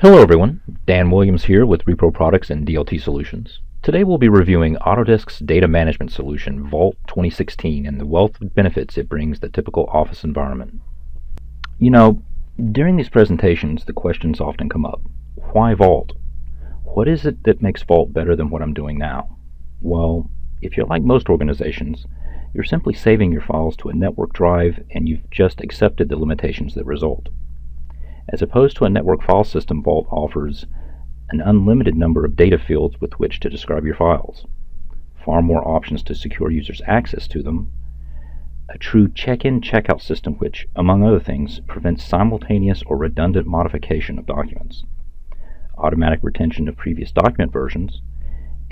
Hello everyone, Dan Williams here with Repro Products and DLT Solutions. Today we'll be reviewing Autodesk's data management solution Vault 2016 and the wealth of benefits it brings the typical office environment. You know, during these presentations the questions often come up. Why Vault? What is it that makes Vault better than what I'm doing now? Well, if you're like most organizations, you're simply saving your files to a network drive and you've just accepted the limitations that result. As opposed to a network file system, Vault offers an unlimited number of data fields with which to describe your files, far more options to secure users' access to them, a true check-in check-out system which, among other things, prevents simultaneous or redundant modification of documents, automatic retention of previous document versions,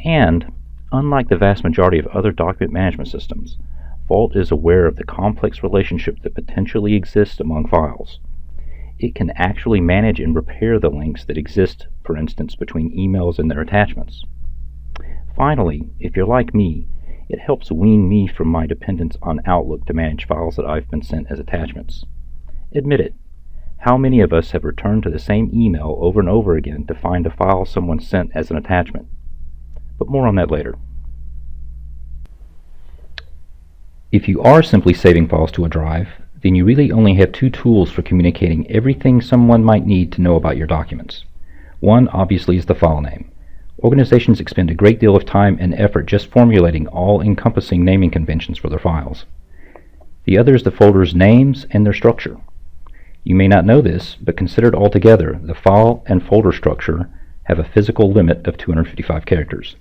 and, unlike the vast majority of other document management systems, Vault is aware of the complex relationship that potentially exists among files it can actually manage and repair the links that exist, for instance, between emails and their attachments. Finally, if you're like me, it helps wean me from my dependence on Outlook to manage files that I've been sent as attachments. Admit it, how many of us have returned to the same email over and over again to find a file someone sent as an attachment? But more on that later. If you are simply saving files to a drive, then you really only have two tools for communicating everything someone might need to know about your documents. One, obviously, is the file name. Organizations expend a great deal of time and effort just formulating all-encompassing naming conventions for their files. The other is the folder's names and their structure. You may not know this, but considered altogether, the file and folder structure have a physical limit of 255 characters.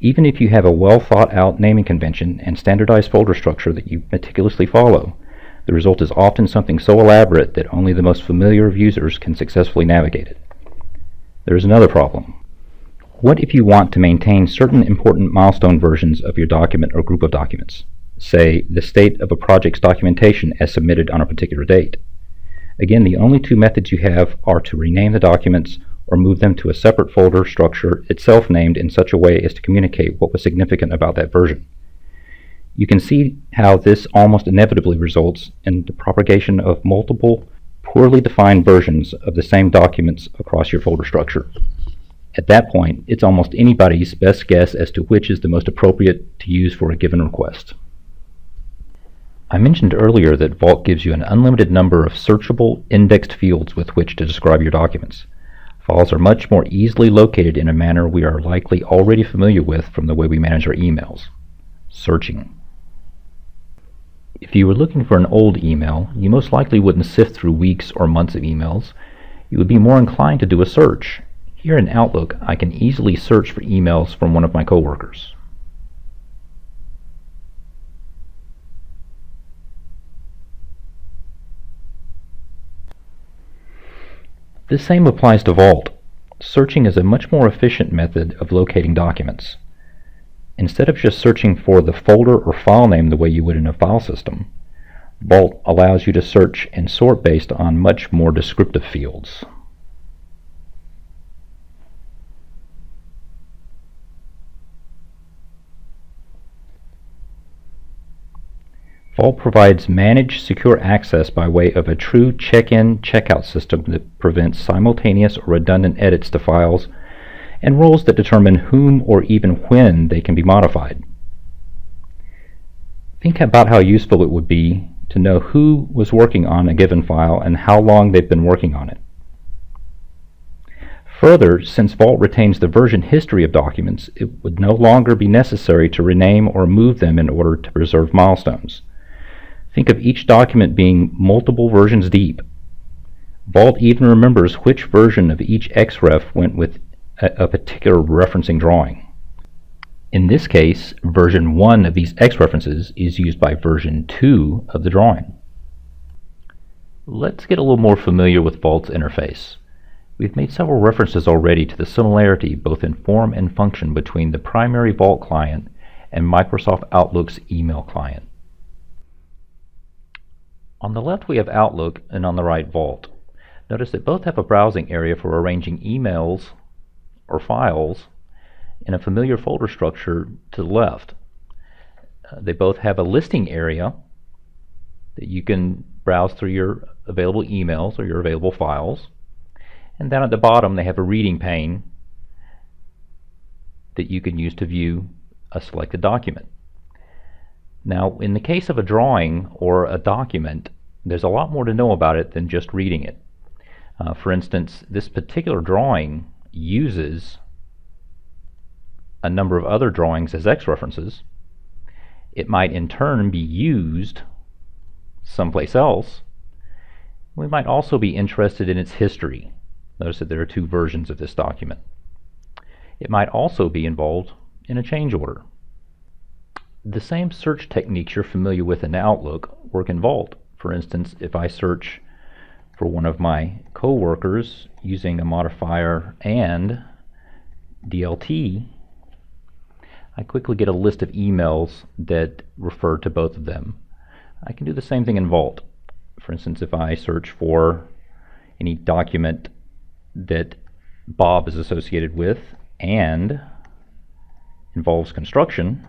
Even if you have a well thought out naming convention and standardized folder structure that you meticulously follow, the result is often something so elaborate that only the most familiar of users can successfully navigate it. There is another problem. What if you want to maintain certain important milestone versions of your document or group of documents? Say, the state of a project's documentation as submitted on a particular date. Again, the only two methods you have are to rename the documents or move them to a separate folder structure itself named in such a way as to communicate what was significant about that version. You can see how this almost inevitably results in the propagation of multiple poorly defined versions of the same documents across your folder structure. At that point, it's almost anybody's best guess as to which is the most appropriate to use for a given request. I mentioned earlier that Vault gives you an unlimited number of searchable, indexed fields with which to describe your documents. Files are much more easily located in a manner we are likely already familiar with from the way we manage our emails. Searching. If you were looking for an old email, you most likely wouldn't sift through weeks or months of emails. You would be more inclined to do a search. Here in Outlook, I can easily search for emails from one of my coworkers. The same applies to Vault. Searching is a much more efficient method of locating documents. Instead of just searching for the folder or file name the way you would in a file system, Vault allows you to search and sort based on much more descriptive fields. Vault provides managed secure access by way of a true check-in checkout system that prevents simultaneous or redundant edits to files and rules that determine whom or even when they can be modified. Think about how useful it would be to know who was working on a given file and how long they've been working on it. Further, since Vault retains the version history of documents, it would no longer be necessary to rename or move them in order to preserve milestones. Think of each document being multiple versions deep. Vault even remembers which version of each XREF went with a, a particular referencing drawing. In this case, version 1 of these X references is used by version 2 of the drawing. Let's get a little more familiar with Vault's interface. We've made several references already to the similarity both in form and function between the primary Vault client and Microsoft Outlook's email client. On the left we have Outlook and on the right Vault. Notice that both have a browsing area for arranging emails or files in a familiar folder structure to the left. Uh, they both have a listing area that you can browse through your available emails or your available files. And down at the bottom they have a reading pane that you can use to view a selected document. Now in the case of a drawing or a document there's a lot more to know about it than just reading it. Uh, for instance, this particular drawing uses a number of other drawings as X references. It might in turn be used someplace else. We might also be interested in its history. Notice that there are two versions of this document. It might also be involved in a change order. The same search techniques you're familiar with in Outlook work in Vault. For instance, if I search for one of my coworkers using a modifier and DLT, I quickly get a list of emails that refer to both of them. I can do the same thing in Vault. For instance, if I search for any document that Bob is associated with and involves construction,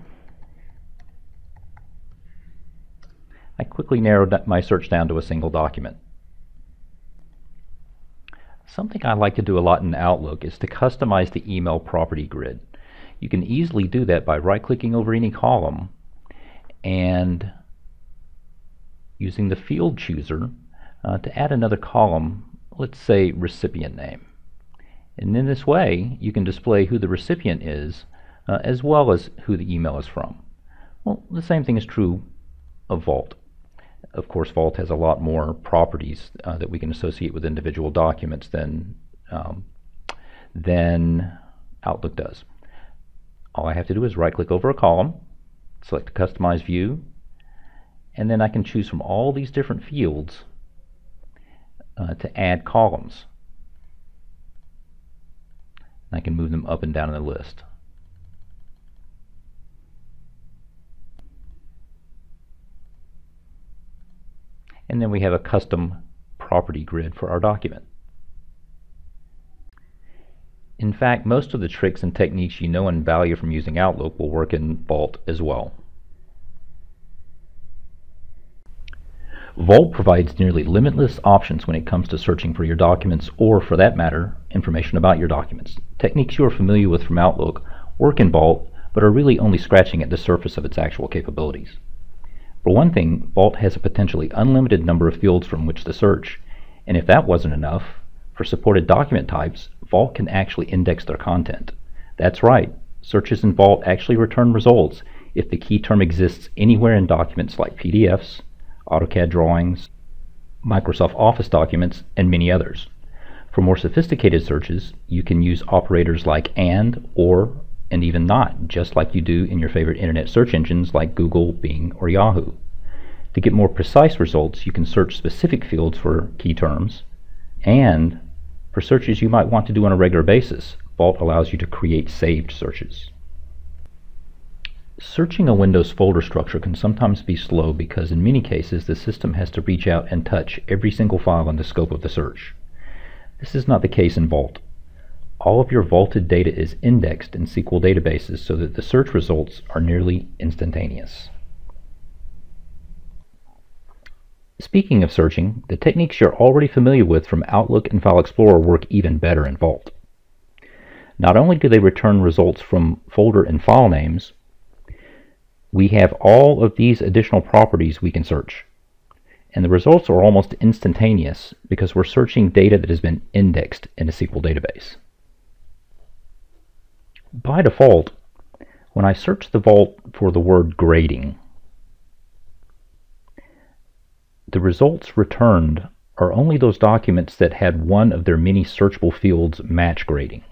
I quickly narrowed my search down to a single document. Something I like to do a lot in Outlook is to customize the email property grid. You can easily do that by right-clicking over any column and using the field chooser uh, to add another column, let's say recipient name. And in this way, you can display who the recipient is uh, as well as who the email is from. Well, the same thing is true of Vault. Of course, Vault has a lot more properties uh, that we can associate with individual documents than, um, than Outlook does. All I have to do is right-click over a column, select Customize View, and then I can choose from all these different fields uh, to add columns. I can move them up and down in the list. And then we have a custom property grid for our document. In fact, most of the tricks and techniques you know and value from using Outlook will work in Vault as well. Vault provides nearly limitless options when it comes to searching for your documents or, for that matter, information about your documents. Techniques you are familiar with from Outlook work in Vault, but are really only scratching at the surface of its actual capabilities. For one thing, Vault has a potentially unlimited number of fields from which to search, and if that wasn't enough, for supported document types, Vault can actually index their content. That's right, searches in Vault actually return results if the key term exists anywhere in documents like PDFs, AutoCAD drawings, Microsoft Office documents, and many others. For more sophisticated searches, you can use operators like AND, OR, and even NOT, just like you do in your favorite internet search engines like Google, Bing, or Yahoo. To get more precise results, you can search specific fields for key terms, and for searches you might want to do on a regular basis, Vault allows you to create saved searches. Searching a Windows folder structure can sometimes be slow because in many cases the system has to reach out and touch every single file in the scope of the search. This is not the case in Vault. All of your vaulted data is indexed in SQL databases so that the search results are nearly instantaneous. Speaking of searching, the techniques you're already familiar with from Outlook and File Explorer work even better in Vault. Not only do they return results from folder and file names, we have all of these additional properties we can search. And the results are almost instantaneous because we're searching data that has been indexed in a SQL database. By default, when I search the Vault for the word grading, the results returned are only those documents that had one of their many searchable fields match grading.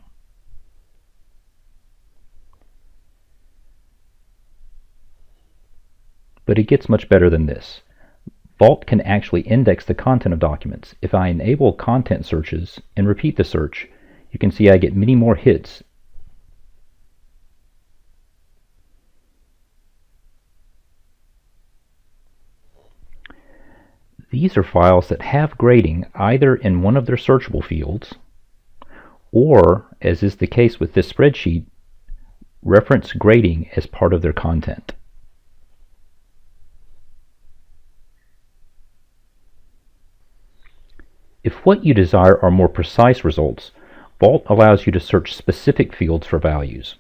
But it gets much better than this. Vault can actually index the content of documents. If I enable content searches and repeat the search, you can see I get many more hits These are files that have grading either in one of their searchable fields or, as is the case with this spreadsheet, reference grading as part of their content. If what you desire are more precise results, Vault allows you to search specific fields for values.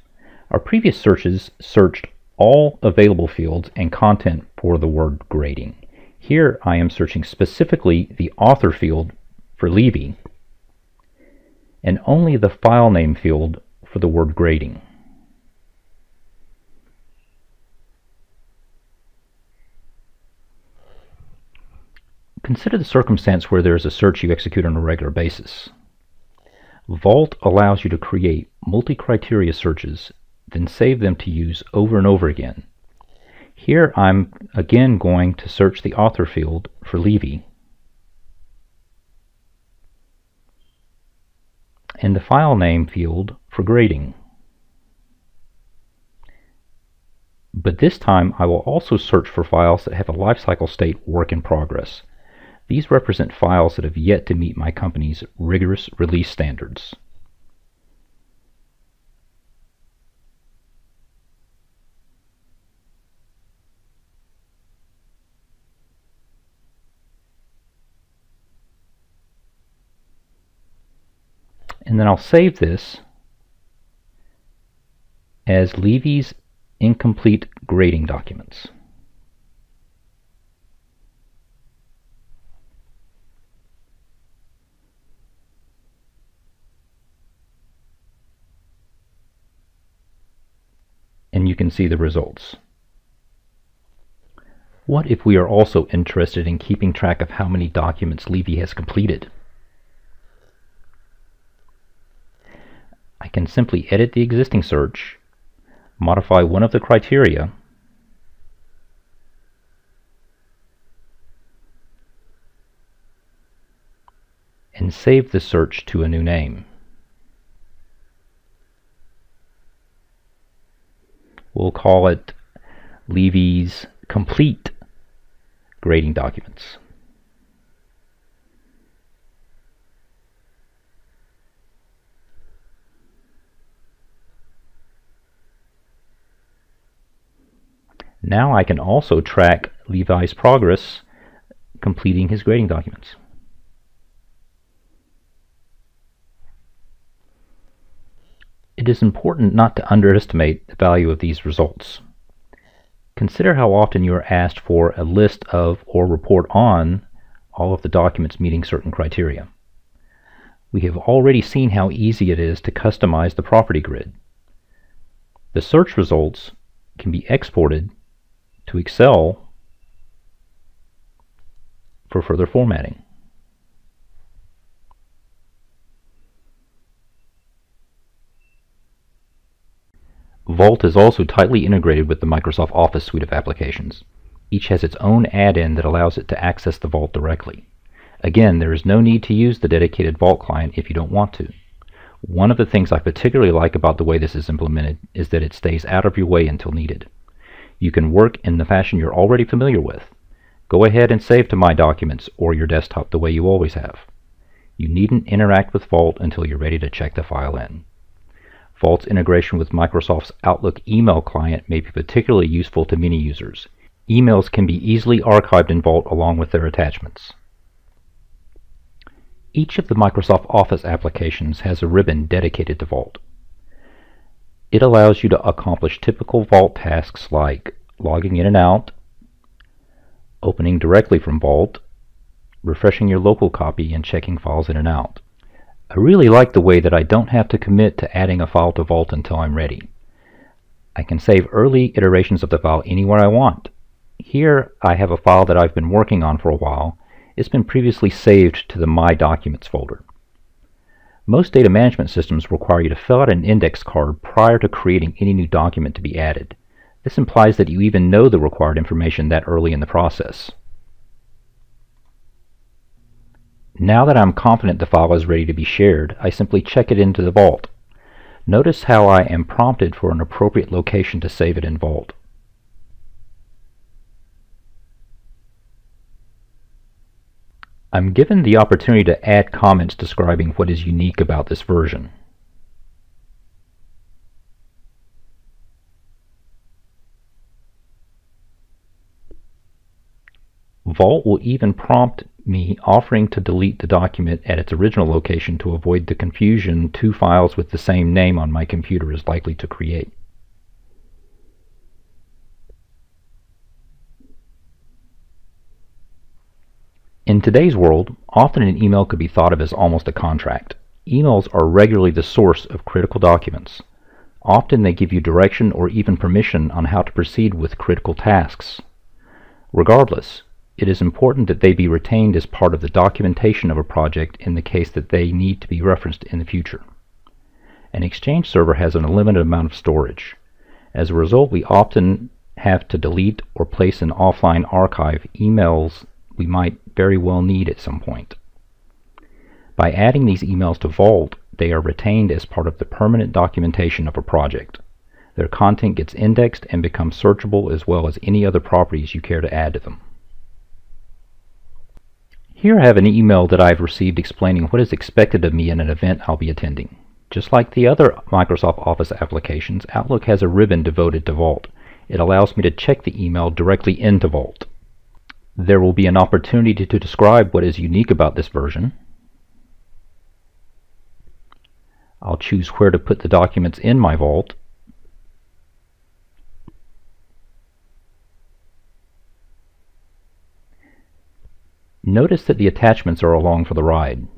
Our previous searches searched all available fields and content for the word grading. Here I am searching specifically the author field for Levy and only the file name field for the word grading. Consider the circumstance where there is a search you execute on a regular basis. Vault allows you to create multi-criteria searches, then save them to use over and over again. Here I'm again going to search the author field for Levy and the file name field for grading. But this time I will also search for files that have a lifecycle state work in progress. These represent files that have yet to meet my company's rigorous release standards. And then I'll save this as Levy's incomplete grading documents. And you can see the results. What if we are also interested in keeping track of how many documents Levy has completed? I can simply edit the existing search, modify one of the criteria, and save the search to a new name. We'll call it Levy's Complete Grading Documents. Now I can also track Levy's progress completing his grading documents. It is important not to underestimate the value of these results. Consider how often you are asked for a list of or report on all of the documents meeting certain criteria. We have already seen how easy it is to customize the property grid. The search results can be exported to Excel for further formatting. Vault is also tightly integrated with the Microsoft Office suite of applications. Each has its own add-in that allows it to access the Vault directly. Again, there is no need to use the dedicated Vault client if you don't want to. One of the things I particularly like about the way this is implemented is that it stays out of your way until needed. You can work in the fashion you're already familiar with. Go ahead and save to My Documents or your desktop the way you always have. You needn't interact with Vault until you're ready to check the file in. Vault's integration with Microsoft's Outlook email client may be particularly useful to many users. Emails can be easily archived in Vault along with their attachments. Each of the Microsoft Office applications has a ribbon dedicated to Vault. It allows you to accomplish typical Vault tasks like logging in and out, opening directly from Vault, refreshing your local copy, and checking files in and out. I really like the way that I don't have to commit to adding a file to Vault until I'm ready. I can save early iterations of the file anywhere I want. Here I have a file that I've been working on for a while. It's been previously saved to the My Documents folder. Most data management systems require you to fill out an index card prior to creating any new document to be added. This implies that you even know the required information that early in the process. Now that I'm confident the file is ready to be shared, I simply check it into the Vault. Notice how I am prompted for an appropriate location to save it in Vault. I'm given the opportunity to add comments describing what is unique about this version. Vault will even prompt me offering to delete the document at its original location to avoid the confusion two files with the same name on my computer is likely to create. In today's world, often an email could be thought of as almost a contract. Emails are regularly the source of critical documents. Often they give you direction or even permission on how to proceed with critical tasks. Regardless, it is important that they be retained as part of the documentation of a project in the case that they need to be referenced in the future. An Exchange server has an unlimited amount of storage. As a result, we often have to delete or place in offline archive emails we might very well need at some point. By adding these emails to Vault, they are retained as part of the permanent documentation of a project. Their content gets indexed and becomes searchable as well as any other properties you care to add to them. Here I have an email that I've received explaining what is expected of me in an event I'll be attending. Just like the other Microsoft Office applications, Outlook has a ribbon devoted to Vault. It allows me to check the email directly into Vault. There will be an opportunity to describe what is unique about this version. I'll choose where to put the documents in my vault. Notice that the attachments are along for the ride.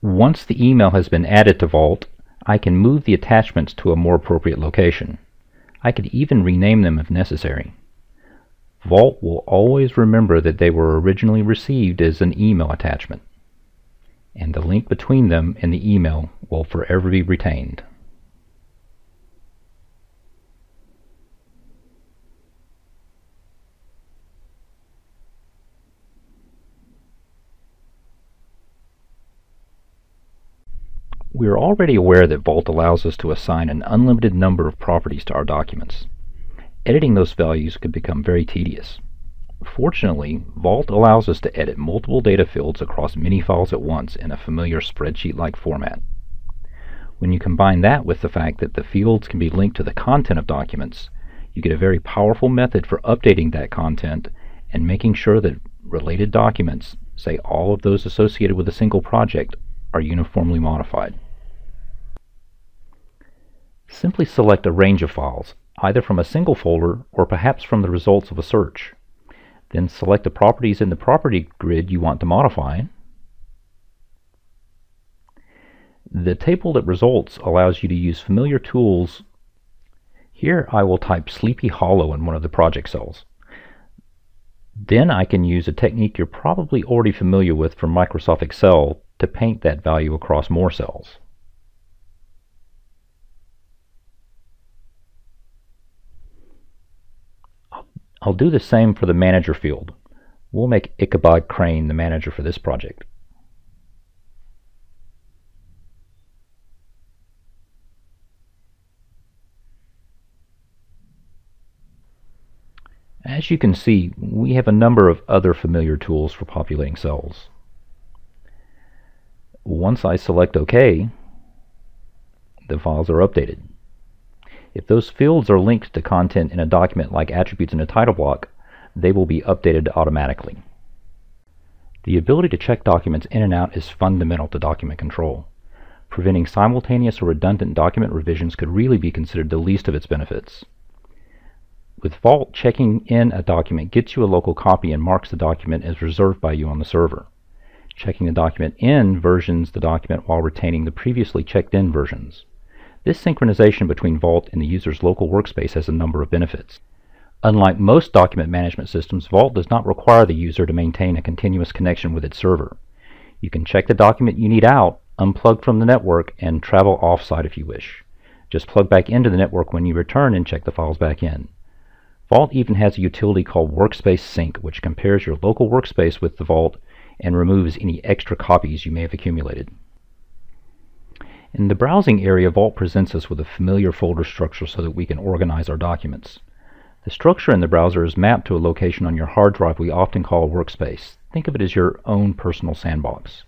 Once the email has been added to Vault, I can move the attachments to a more appropriate location. I could even rename them if necessary. Vault will always remember that they were originally received as an email attachment, and the link between them and the email will forever be retained. We are already aware that Vault allows us to assign an unlimited number of properties to our documents. Editing those values could become very tedious. Fortunately, Vault allows us to edit multiple data fields across many files at once in a familiar spreadsheet-like format. When you combine that with the fact that the fields can be linked to the content of documents, you get a very powerful method for updating that content and making sure that related documents, say all of those associated with a single project, are uniformly modified. Simply select a range of files, either from a single folder or perhaps from the results of a search. Then select the properties in the property grid you want to modify. The table that results allows you to use familiar tools. Here I will type Sleepy Hollow in one of the project cells. Then I can use a technique you're probably already familiar with from Microsoft Excel to paint that value across more cells. I'll do the same for the manager field. We'll make Ichabod Crane the manager for this project. As you can see, we have a number of other familiar tools for populating cells. Once I select OK, the files are updated. If those fields are linked to content in a document like attributes in a title block, they will be updated automatically. The ability to check documents in and out is fundamental to document control. Preventing simultaneous or redundant document revisions could really be considered the least of its benefits. With Vault, checking in a document gets you a local copy and marks the document as reserved by you on the server. Checking the document in versions the document while retaining the previously checked in versions. This synchronization between Vault and the user's local workspace has a number of benefits. Unlike most document management systems, Vault does not require the user to maintain a continuous connection with its server. You can check the document you need out, unplug from the network, and travel offsite if you wish. Just plug back into the network when you return and check the files back in. Vault even has a utility called Workspace Sync, which compares your local workspace with the Vault and removes any extra copies you may have accumulated. In the browsing area, Vault presents us with a familiar folder structure so that we can organize our documents. The structure in the browser is mapped to a location on your hard drive we often call a workspace. Think of it as your own personal sandbox.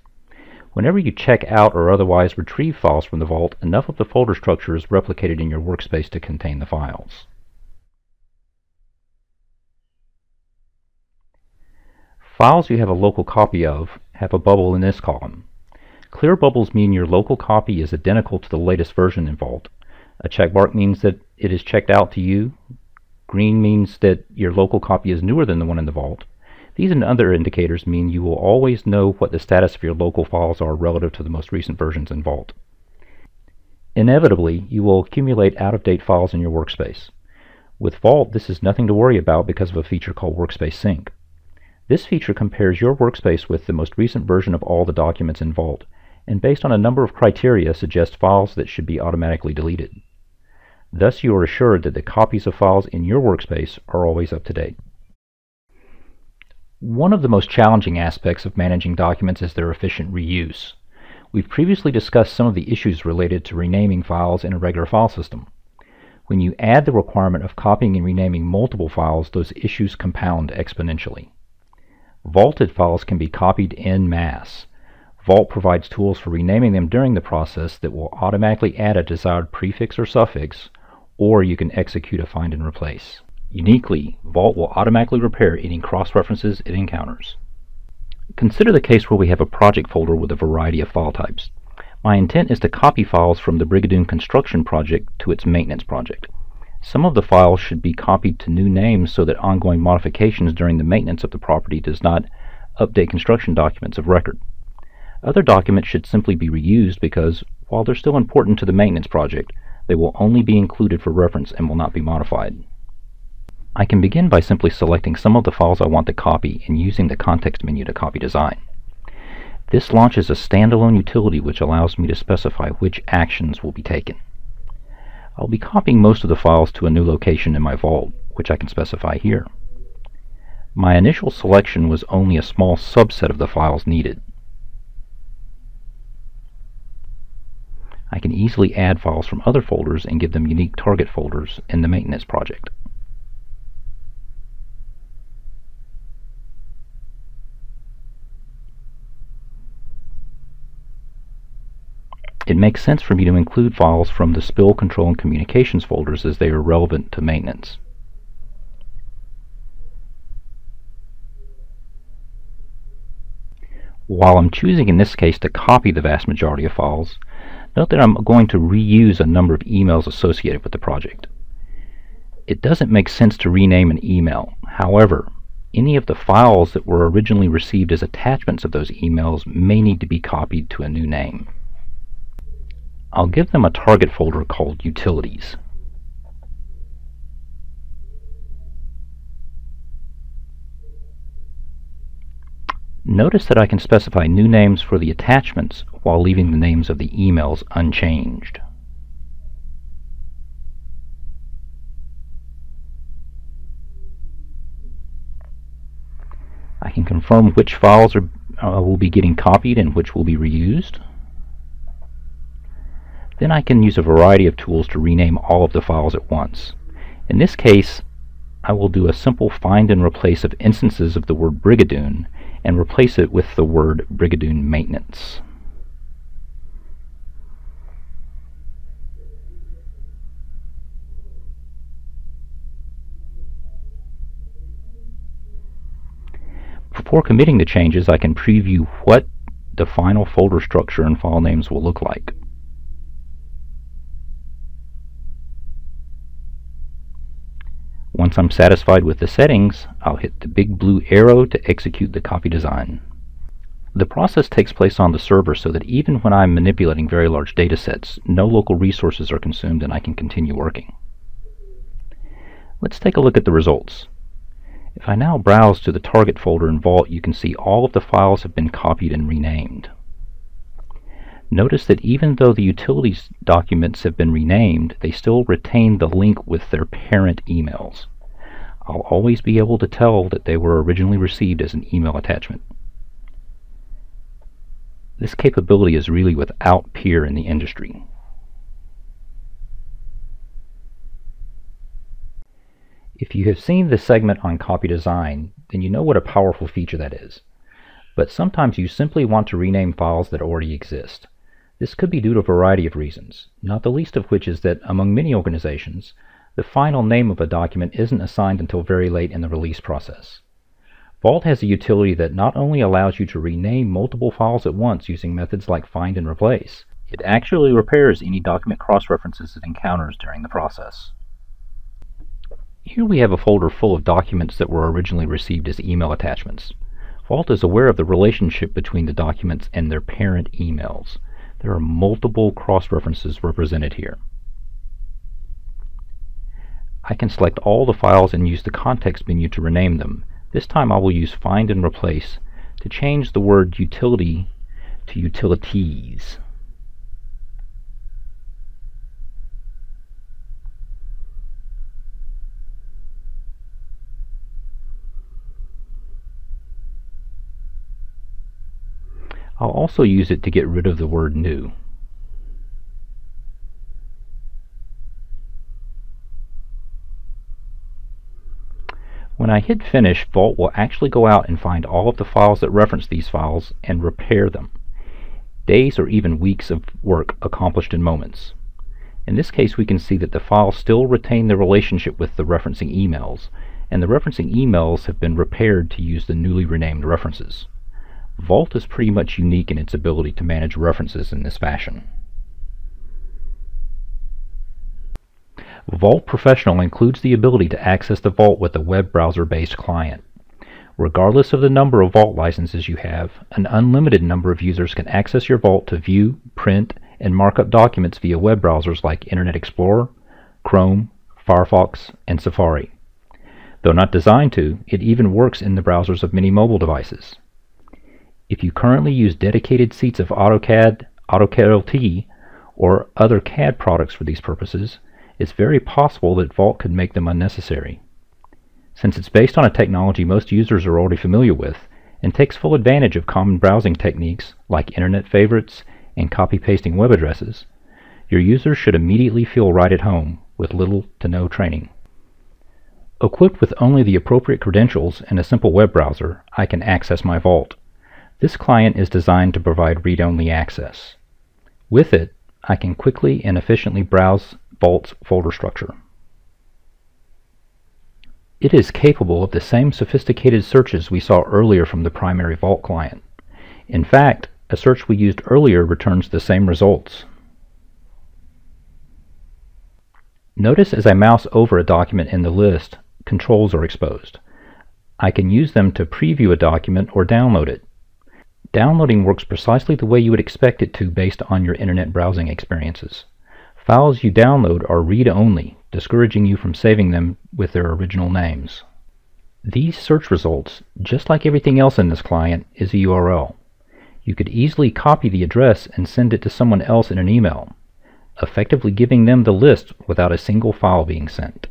Whenever you check out or otherwise retrieve files from the Vault, enough of the folder structure is replicated in your workspace to contain the files. Files you have a local copy of have a bubble in this column. Clear bubbles mean your local copy is identical to the latest version in Vault. A check mark means that it is checked out to you. Green means that your local copy is newer than the one in the Vault. These and other indicators mean you will always know what the status of your local files are relative to the most recent versions in Vault. Inevitably, you will accumulate out-of-date files in your workspace. With Vault, this is nothing to worry about because of a feature called Workspace Sync. This feature compares your workspace with the most recent version of all the documents in Vault, and based on a number of criteria suggests files that should be automatically deleted. Thus you are assured that the copies of files in your workspace are always up to date. One of the most challenging aspects of managing documents is their efficient reuse. We've previously discussed some of the issues related to renaming files in a regular file system. When you add the requirement of copying and renaming multiple files, those issues compound exponentially. Vaulted files can be copied en masse. Vault provides tools for renaming them during the process that will automatically add a desired prefix or suffix, or you can execute a find and replace. Uniquely, Vault will automatically repair any cross-references it encounters. Consider the case where we have a project folder with a variety of file types. My intent is to copy files from the Brigadoon construction project to its maintenance project. Some of the files should be copied to new names so that ongoing modifications during the maintenance of the property does not update construction documents of record. Other documents should simply be reused because, while they're still important to the maintenance project, they will only be included for reference and will not be modified. I can begin by simply selecting some of the files I want to copy and using the context menu to copy design. This launches a standalone utility which allows me to specify which actions will be taken. I'll be copying most of the files to a new location in my vault, which I can specify here. My initial selection was only a small subset of the files needed. I can easily add files from other folders and give them unique target folders in the maintenance project. It makes sense for me to include files from the spill control and communications folders as they are relevant to maintenance. While I'm choosing in this case to copy the vast majority of files, note that I'm going to reuse a number of emails associated with the project. It doesn't make sense to rename an email. However, any of the files that were originally received as attachments of those emails may need to be copied to a new name. I'll give them a target folder called Utilities. Notice that I can specify new names for the attachments while leaving the names of the emails unchanged. I can confirm which files are, uh, will be getting copied and which will be reused. Then I can use a variety of tools to rename all of the files at once. In this case, I will do a simple find and replace of instances of the word Brigadoon and replace it with the word Brigadoon Maintenance. Before committing the changes, I can preview what the final folder structure and file names will look like. Once I'm satisfied with the settings, I'll hit the big blue arrow to execute the copy design. The process takes place on the server so that even when I'm manipulating very large data sets, no local resources are consumed and I can continue working. Let's take a look at the results. If I now browse to the target folder in Vault, you can see all of the files have been copied and renamed. Notice that even though the utilities documents have been renamed, they still retain the link with their parent emails. I'll always be able to tell that they were originally received as an email attachment. This capability is really without peer in the industry. If you have seen the segment on copy design, then you know what a powerful feature that is. but sometimes you simply want to rename files that already exist. This could be due to a variety of reasons, not the least of which is that among many organizations, the final name of a document isn't assigned until very late in the release process. Vault has a utility that not only allows you to rename multiple files at once using methods like find and replace, it actually repairs any document cross-references it encounters during the process. Here we have a folder full of documents that were originally received as email attachments. Vault is aware of the relationship between the documents and their parent emails. There are multiple cross-references represented here. I can select all the files and use the context menu to rename them. This time I will use find and replace to change the word utility to utilities. I'll also use it to get rid of the word new. When I hit finish, Vault will actually go out and find all of the files that reference these files and repair them. Days or even weeks of work accomplished in moments. In this case we can see that the files still retain the relationship with the referencing emails, and the referencing emails have been repaired to use the newly renamed references. Vault is pretty much unique in its ability to manage references in this fashion. Vault Professional includes the ability to access the Vault with a web browser-based client. Regardless of the number of Vault licenses you have, an unlimited number of users can access your Vault to view, print, and mark up documents via web browsers like Internet Explorer, Chrome, Firefox, and Safari. Though not designed to, it even works in the browsers of many mobile devices. If you currently use dedicated seats of AutoCAD, AutoCAD LT, or other CAD products for these purposes, it's very possible that Vault could make them unnecessary. Since it's based on a technology most users are already familiar with, and takes full advantage of common browsing techniques like internet favorites and copy-pasting web addresses, your users should immediately feel right at home with little to no training. Equipped with only the appropriate credentials and a simple web browser, I can access my Vault. This client is designed to provide read-only access. With it, I can quickly and efficiently browse Vault's folder structure. It is capable of the same sophisticated searches we saw earlier from the primary Vault client. In fact, a search we used earlier returns the same results. Notice as I mouse over a document in the list, controls are exposed. I can use them to preview a document or download it. Downloading works precisely the way you would expect it to based on your internet browsing experiences. Files you download are read-only, discouraging you from saving them with their original names. These search results, just like everything else in this client, is a URL. You could easily copy the address and send it to someone else in an email, effectively giving them the list without a single file being sent.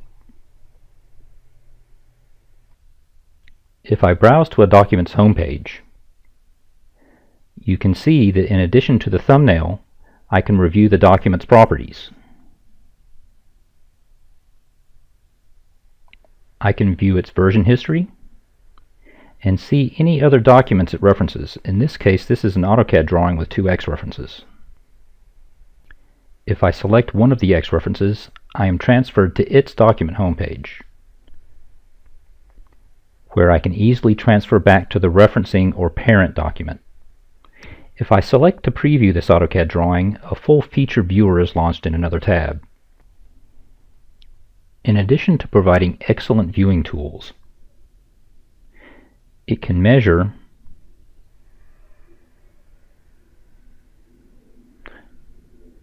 If I browse to a document's homepage, you can see that in addition to the thumbnail, I can review the document's properties. I can view its version history and see any other documents it references. In this case, this is an AutoCAD drawing with two X references. If I select one of the X references, I am transferred to its document homepage, where I can easily transfer back to the referencing or parent document. If I select to preview this AutoCAD drawing, a full feature viewer is launched in another tab. In addition to providing excellent viewing tools, it can measure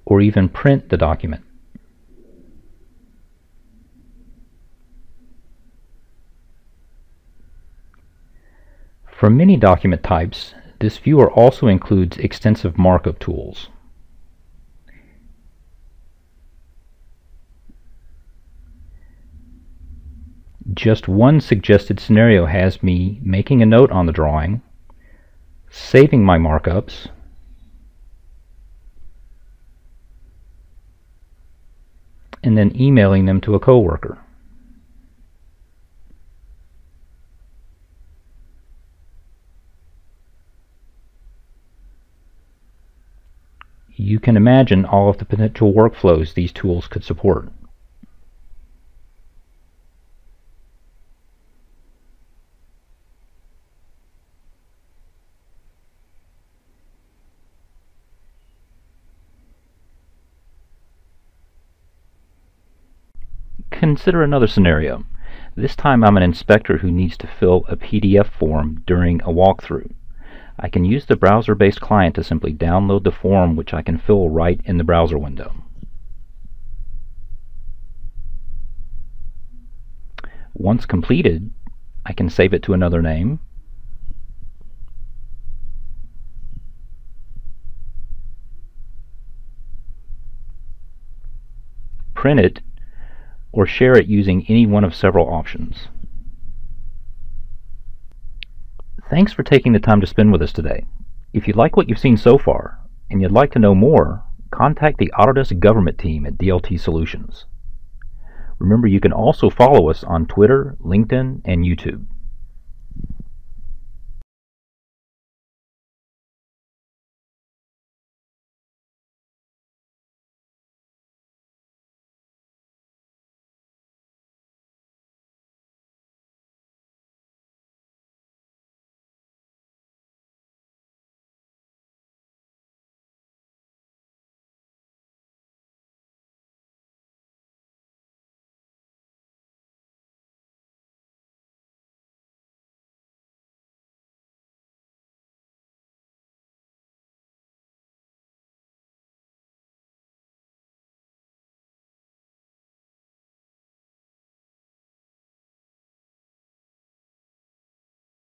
or even print the document. For many document types, this viewer also includes extensive markup tools. Just one suggested scenario has me making a note on the drawing, saving my markups, and then emailing them to a coworker. You can imagine all of the potential workflows these tools could support. Consider another scenario. This time I'm an inspector who needs to fill a PDF form during a walkthrough. I can use the browser-based client to simply download the form which I can fill right in the browser window. Once completed, I can save it to another name, print it or share it using any one of several options. Thanks for taking the time to spend with us today. If you like what you've seen so far, and you'd like to know more, contact the Autodesk Government team at DLT Solutions. Remember, you can also follow us on Twitter, LinkedIn, and YouTube.